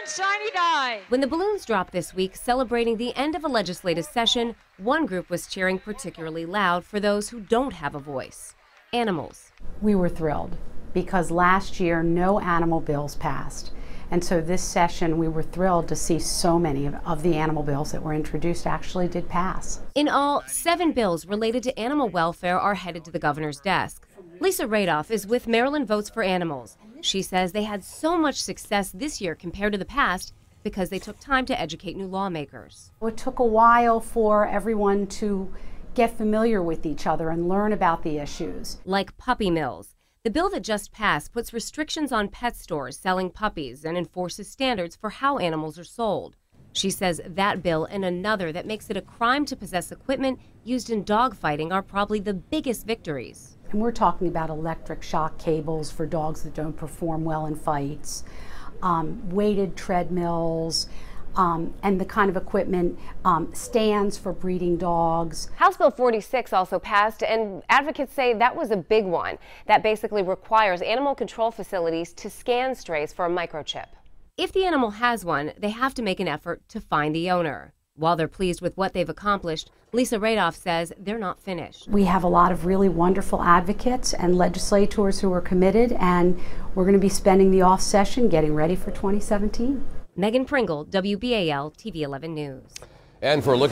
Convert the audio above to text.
and shiny die. When the balloons dropped this week, celebrating the end of a legislative session, one group was cheering particularly loud for those who don't have a voice animals. We were thrilled because last year no animal bills passed. And so this session, we were thrilled to see so many of, of, the animal bills that were introduced actually did pass. In all, seven bills related to animal welfare are headed to the governor's desk. Lisa Radov is with Maryland Votes for Animals. She says they had so much success this year compared to the past because they took time to educate new lawmakers. It took a while for everyone to get familiar with each other and learn about the issues. Like puppy mills. The bill that just passed puts restrictions on pet stores selling puppies and enforces standards for how animals are sold. She says that bill and another that makes it a crime to possess equipment used in dogfighting are probably the biggest victories. And we're talking about electric shock cables for dogs that don't perform well in fights, um, weighted treadmills, um, and the kind of equipment um, stands for breeding dogs. House Bill 46 also passed, and advocates say that was a big one. That basically requires animal control facilities to scan strays for a microchip. If the animal has one, they have to make an effort to find the owner. While they're pleased with what they've accomplished, Lisa Radov says they're not finished. We have a lot of really wonderful advocates and legislators who are committed, and we're going to be spending the off session getting ready for 2017. Megan Pringle, WBAL TV 11 News. And for a look